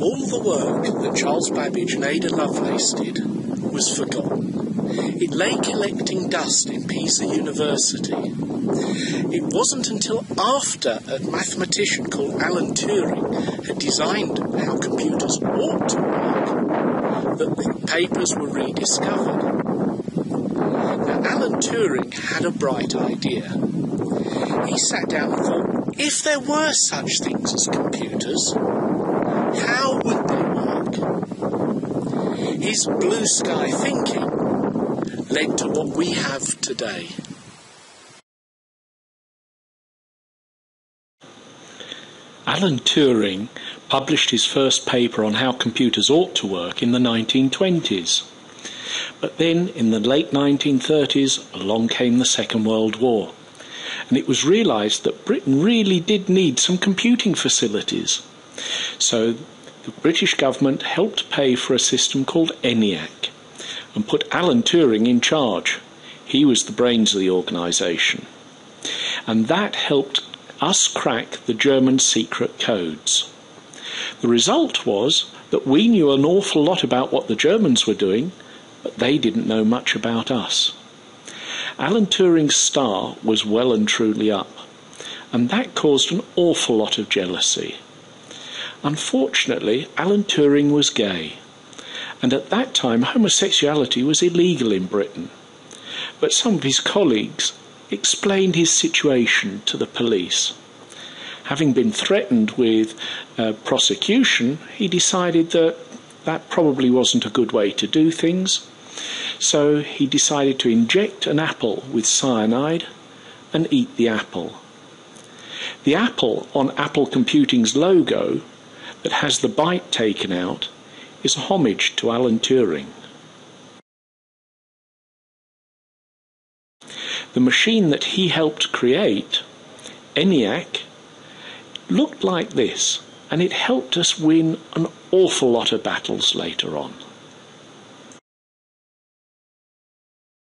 All the work that Charles Babbage and Ada Lovelace did was forgotten. It lay collecting dust in Pisa University. It wasn't until after a mathematician called Alan Turing had designed how computers ought to work that the papers were rediscovered. Now, Alan Turing had a bright idea. He sat down and thought, if there were such things as computers, how would they work? His blue sky thinking led to what we have today. Alan Turing published his first paper on how computers ought to work in the 1920s. But then, in the late 1930s, along came the Second World War. And it was realised that Britain really did need some computing facilities. So the British government helped pay for a system called ENIAC and put Alan Turing in charge. He was the brains of the organisation. And that helped us crack the German secret codes. The result was that we knew an awful lot about what the Germans were doing, but they didn't know much about us. Alan Turing's star was well and truly up, and that caused an awful lot of jealousy. Unfortunately, Alan Turing was gay, and at that time homosexuality was illegal in Britain. But some of his colleagues explained his situation to the police. Having been threatened with uh, prosecution, he decided that that probably wasn't a good way to do things. So he decided to inject an apple with cyanide and eat the apple. The apple on Apple Computing's logo that has the bite taken out is a homage to Alan Turing. The machine that he helped create, ENIAC, looked like this, and it helped us win an awful lot of battles later on.